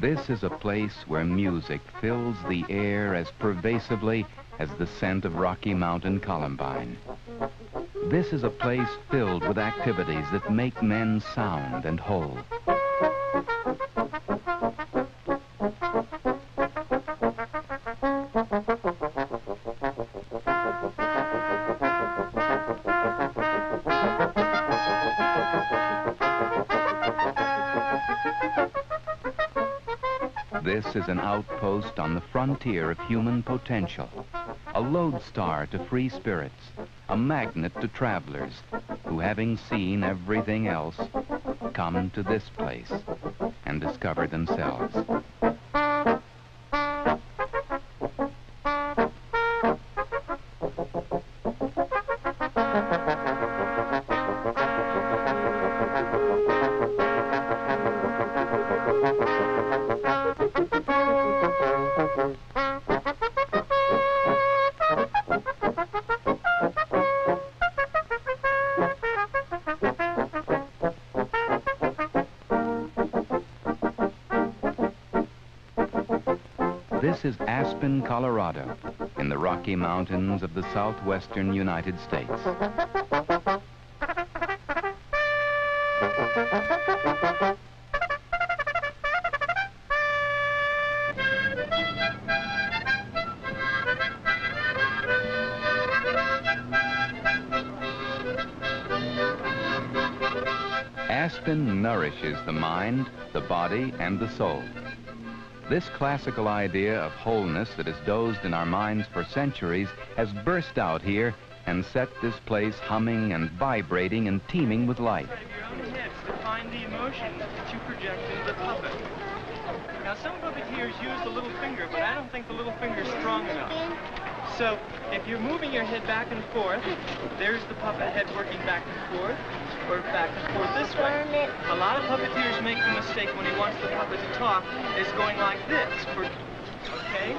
This is a place where music fills the air as pervasively as the scent of Rocky Mountain columbine. This is a place filled with activities that make men sound and whole. An outpost on the frontier of human potential, a lodestar to free spirits, a magnet to travelers who, having seen everything else, come to this place and discover themselves. Aspen, Colorado, in the Rocky Mountains of the southwestern United States. Aspen nourishes the mind, the body, and the soul. This classical idea of wholeness that has dozed in our minds for centuries has burst out here and set this place humming and vibrating and teeming with life. Find the emotion that you project into the puppet. Now, some puppeteers use the little finger, but I don't think the little finger is strong enough. So, if you're moving your head back and forth, there's the puppet head working back and forth, or back and forth this way. A lot of puppeteers make the mistake when he wants the puppet to talk, is going like this. For, okay?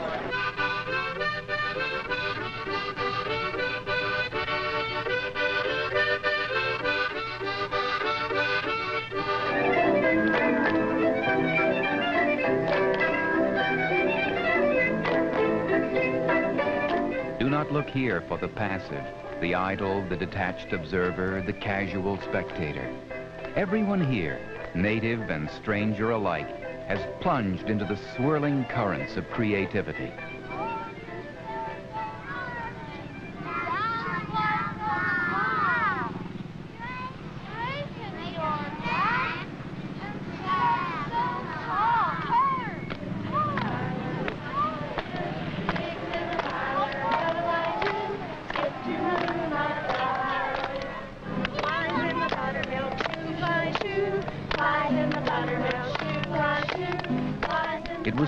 Look here for the passive, the idle, the detached observer, the casual spectator. Everyone here, native and stranger alike, has plunged into the swirling currents of creativity.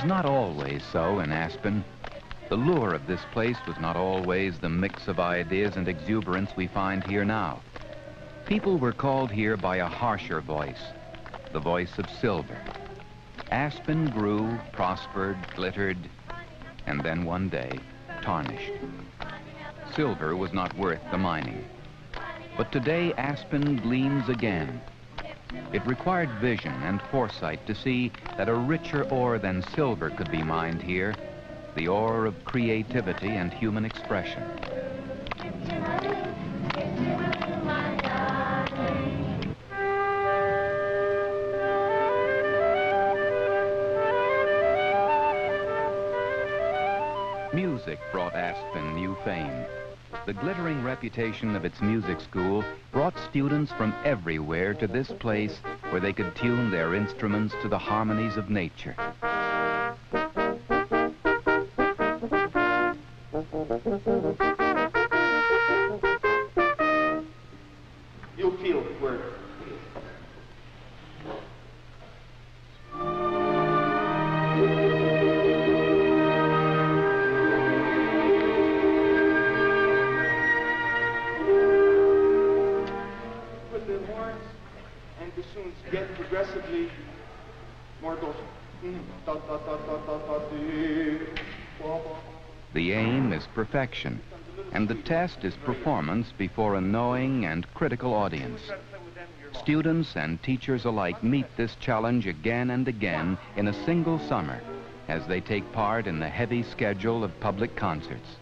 Was not always so in Aspen. The lure of this place was not always the mix of ideas and exuberance we find here now. People were called here by a harsher voice, the voice of silver. Aspen grew, prospered, glittered, and then one day tarnished. Silver was not worth the mining. But today Aspen gleams again, it required vision and foresight to see that a richer ore than silver could be mined here, the ore of creativity and human expression. Music brought Aspen new fame. The glittering reputation of its music school brought students from everywhere to this place where they could tune their instruments to the harmonies of nature. The aim is perfection, and the test is performance before a knowing and critical audience. Students and teachers alike meet this challenge again and again in a single summer as they take part in the heavy schedule of public concerts.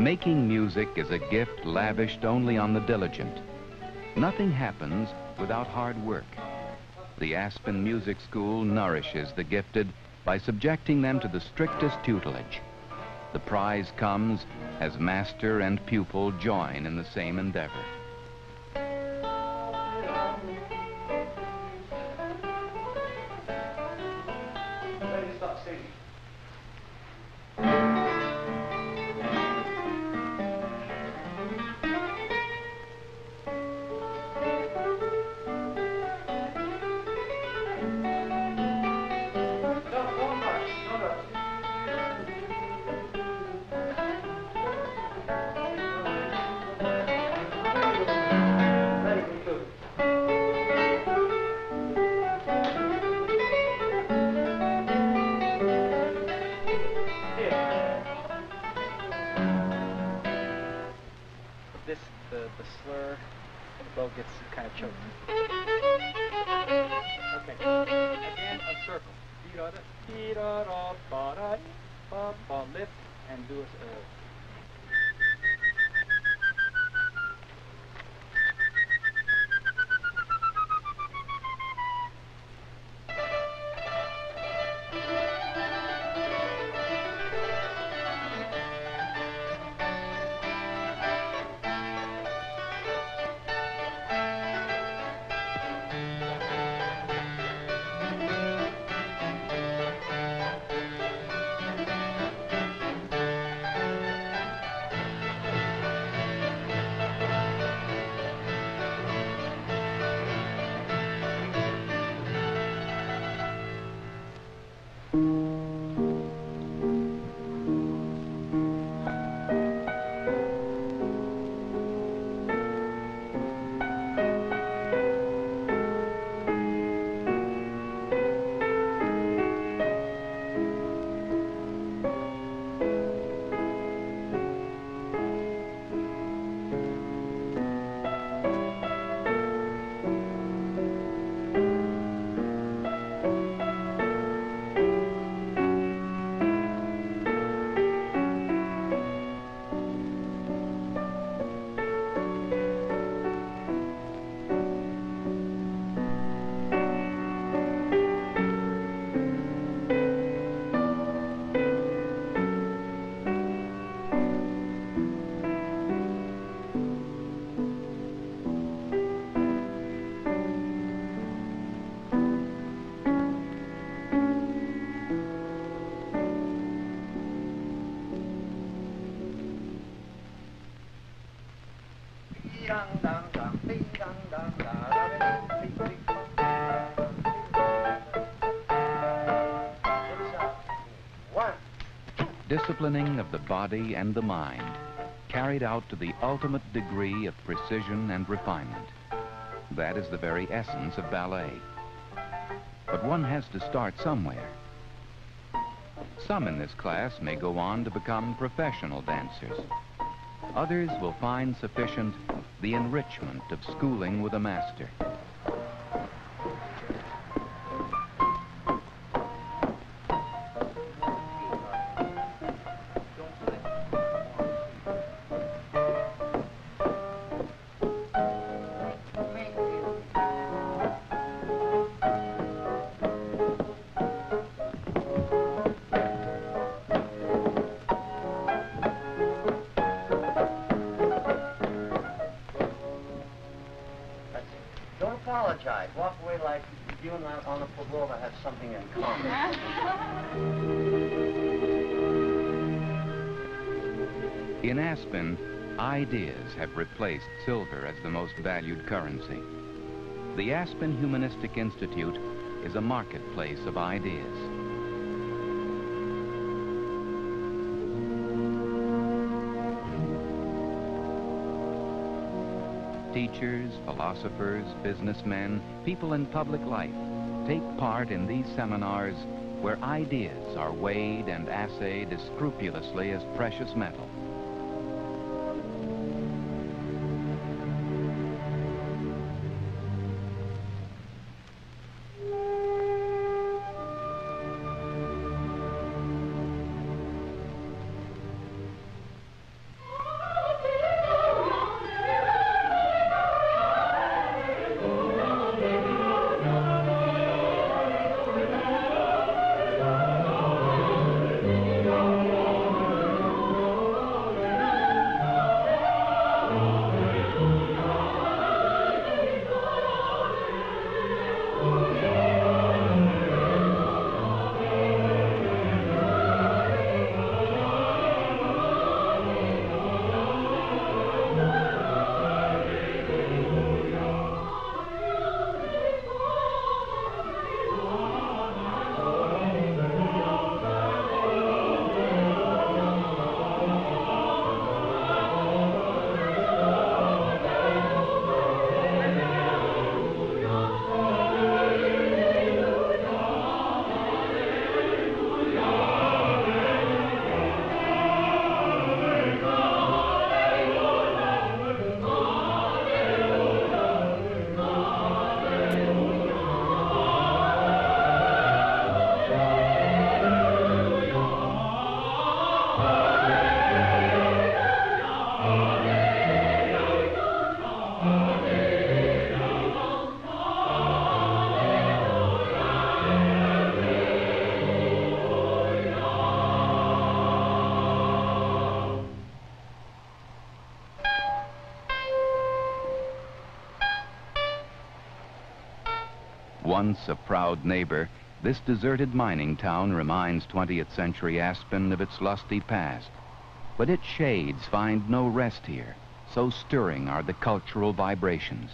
Making music is a gift lavished only on the diligent. Nothing happens without hard work. The Aspen Music School nourishes the gifted by subjecting them to the strictest tutelage. The prize comes as master and pupil join in the same endeavor. Disciplining of the body and the mind, carried out to the ultimate degree of precision and refinement. That is the very essence of ballet. But one has to start somewhere. Some in this class may go on to become professional dancers. Others will find sufficient the enrichment of schooling with a master. Apologize. Walk away like you and I on the Pavlova have something in common. In Aspen, ideas have replaced silver as the most valued currency. The Aspen Humanistic Institute is a marketplace of ideas. Teachers, philosophers, businessmen, people in public life take part in these seminars where ideas are weighed and assayed as scrupulously as precious metal. Once a proud neighbor, this deserted mining town reminds 20th century Aspen of its lusty past. But its shades find no rest here, so stirring are the cultural vibrations.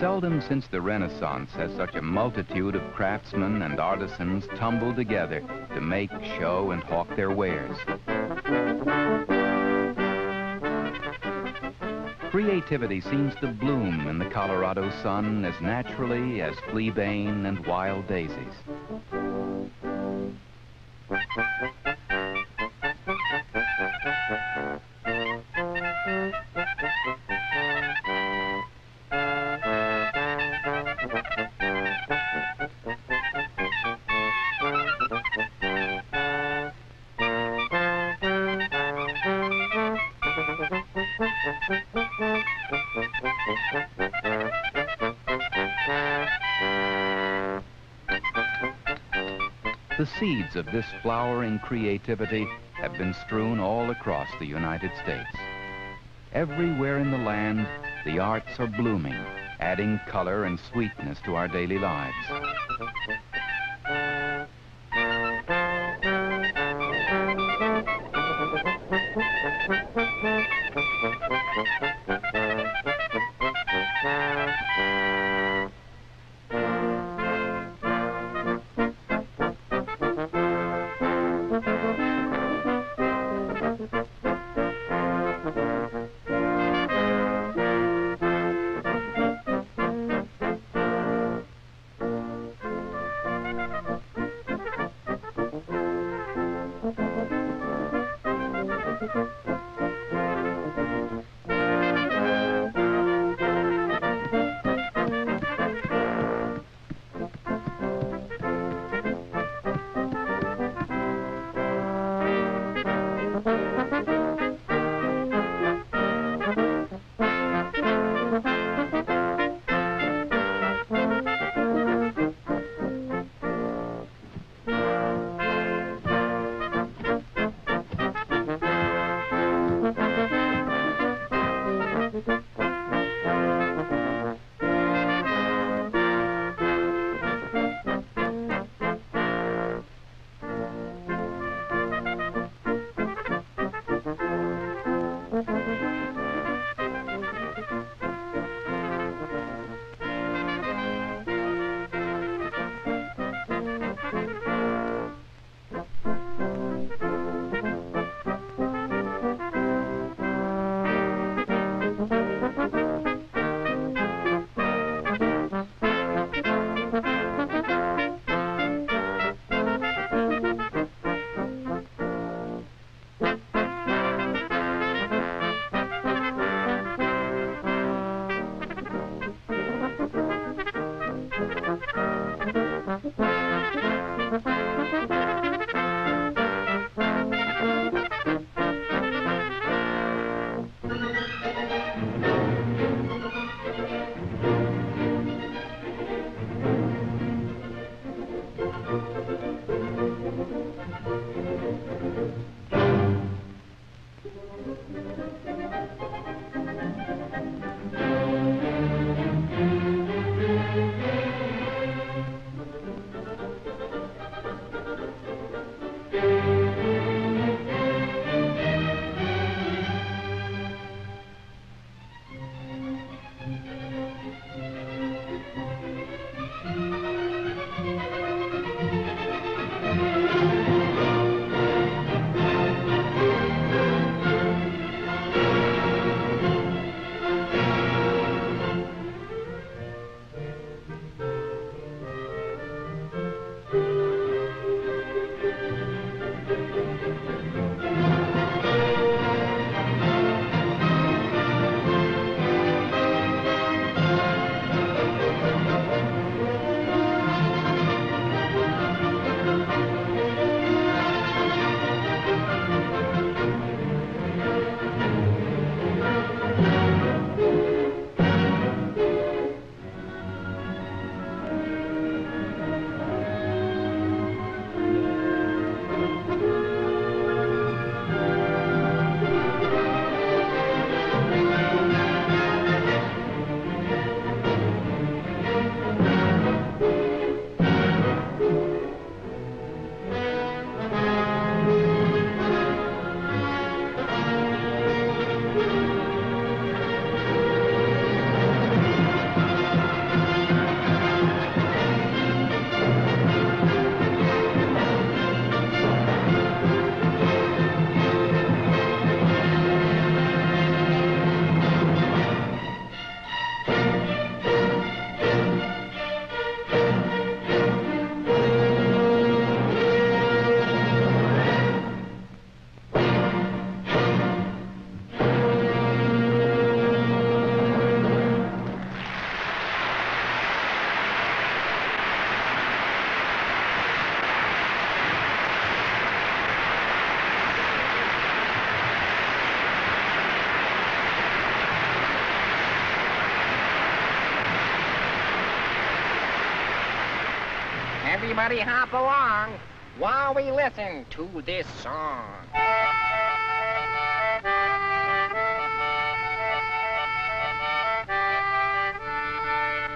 Seldom since the Renaissance has such a multitude of craftsmen and artisans tumbled together to make, show, and hawk their wares. Creativity seems to bloom in the Colorado sun as naturally as fleabane and wild daisies. The seeds of this flowering creativity have been strewn all across the United States. Everywhere in the land, the arts are blooming, adding color and sweetness to our daily lives. Everybody hop along while we listen to this song.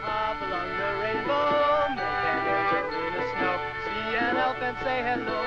Hop along the rainbow, make an angel in the snow. See an elf and say hello,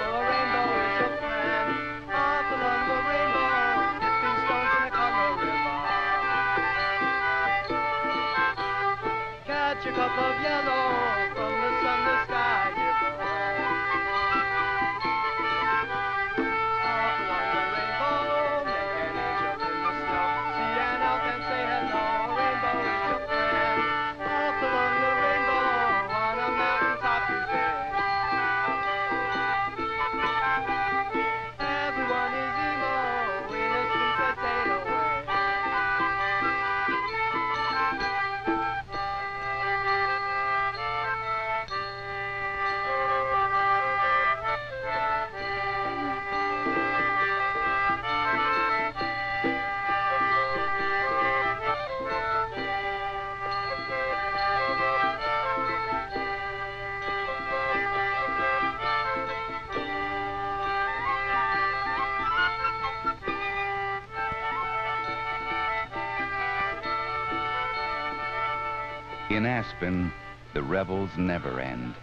In Aspen, the revels never end.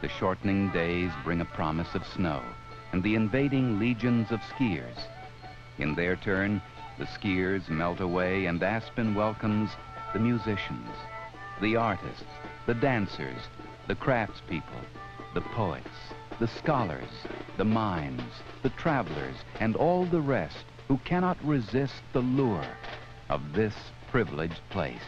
The shortening days bring a promise of snow and the invading legions of skiers. In their turn, the skiers melt away and Aspen welcomes the musicians, the artists, the dancers, the craftspeople, the poets, the scholars, the mimes, the travelers, and all the rest who cannot resist the lure of this privileged place.